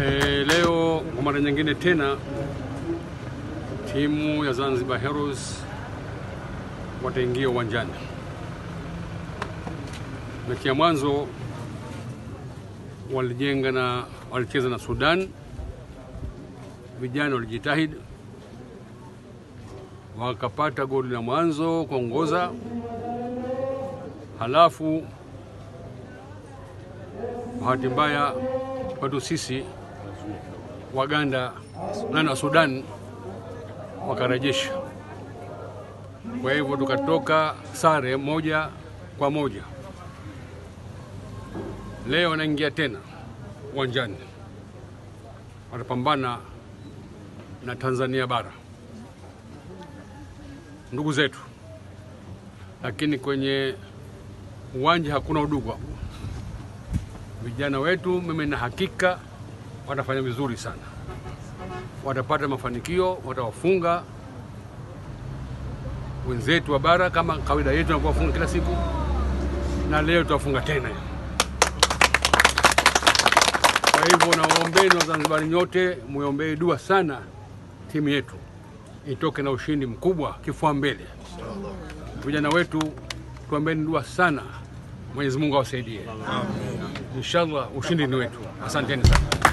E, leo kwa mara nyingine tena timu ya Zanzibar Heroes wataingia uwanjani. Mechi ya mwanzo walijenga na walicheza na Sudan, vijana walijitahidi wakapata goli la mwanzo kuongoza, halafu bahati mbaya kwetu sisi Waganda wa Sudan wakarejesha. Kwa hivyo tukatoka sare moja kwa moja. Leo wanaingia tena uwanjani, watapambana na Tanzania bara, ndugu zetu, lakini kwenye uwanja hakuna udugu hapo. Vijana wetu, mimi na hakika watafanya vizuri sana, watapata mafanikio, watawafunga wenzetu wa bara kama kawaida yetu tunavyowafunga kila siku, na leo tutawafunga tena. Kwa hivyo nawaombeni Wazanzibari nyote, muombee dua sana timu yetu itoke na ushindi mkubwa, kifua mbele. Vijana wetu tuombeni dua sana, Mwenyezi Mungu awasaidie. Inshallah ushindi ni wetu. Asanteni sana.